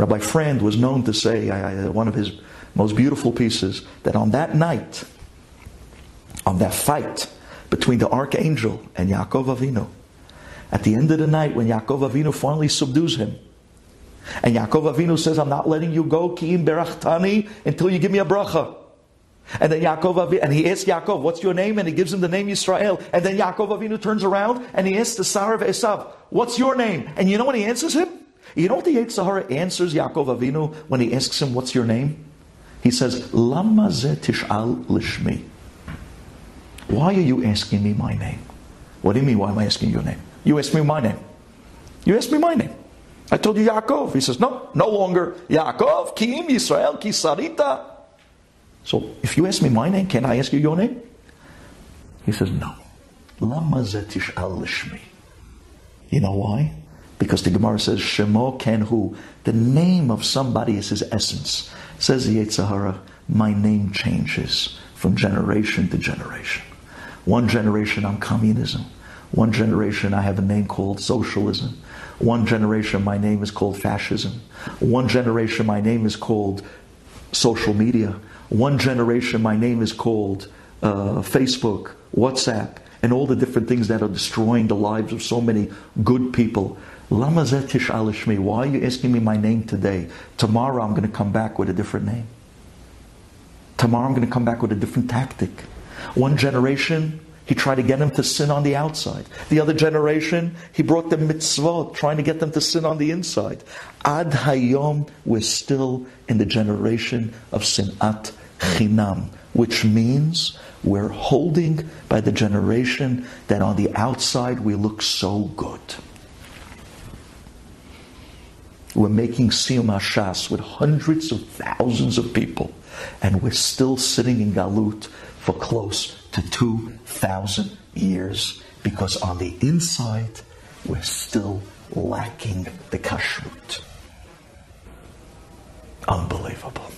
Rabbi Friend was known to say, uh, one of his most beautiful pieces, that on that night, on that fight between the archangel and Yaakov Avinu, at the end of the night, when Yaakov Avinu finally subdues him, and Yaakov Avinu says, I'm not letting you go, Kiim Berachtani, until you give me a bracha. And then Yaakov Avinu, and he asks Yaakov, what's your name? And he gives him the name Yisrael. And then Yaakov Avinu turns around and he asks the Sar of Esav, what's your name? And you know what he answers him? You know what the Yetzer Hara answers Yaakov Avinu when he asks him, what's your name? He says, Lama tish'al lishmi. Why are you asking me my name? What do you mean, why am I asking your name? You asked me my name. You asked me my name. I told you Yaakov. He says, no, no longer Yaakov, Kim Yisrael, Kisarita. So if you ask me my name, can I ask you your name? He says, no. Lama tish'al lishmi. You know why? Because the Gemara says, Shemo Kenhu, the name of somebody is his essence. Says the Yetzer my name changes from generation to generation. One generation I'm communism. One generation I have a name called socialism. One generation my name is called fascism. One generation my name is called social media. One generation my name is called uh, Facebook, WhatsApp, and all the different things that are destroying the lives of so many good people. Lama alishmi. Why are you asking me my name today? Tomorrow I'm going to come back with a different name. Tomorrow I'm going to come back with a different tactic. One generation, he tried to get them to sin on the outside. The other generation, he brought them mitzvot, trying to get them to sin on the inside. Ad hayom, we're still in the generation of sinat chinam, which means we're holding by the generation that on the outside we look so good. We're making Siyum Hashas with hundreds of thousands of people, and we're still sitting in Galut for close to 2,000 years because on the inside, we're still lacking the kashrut. Unbelievable.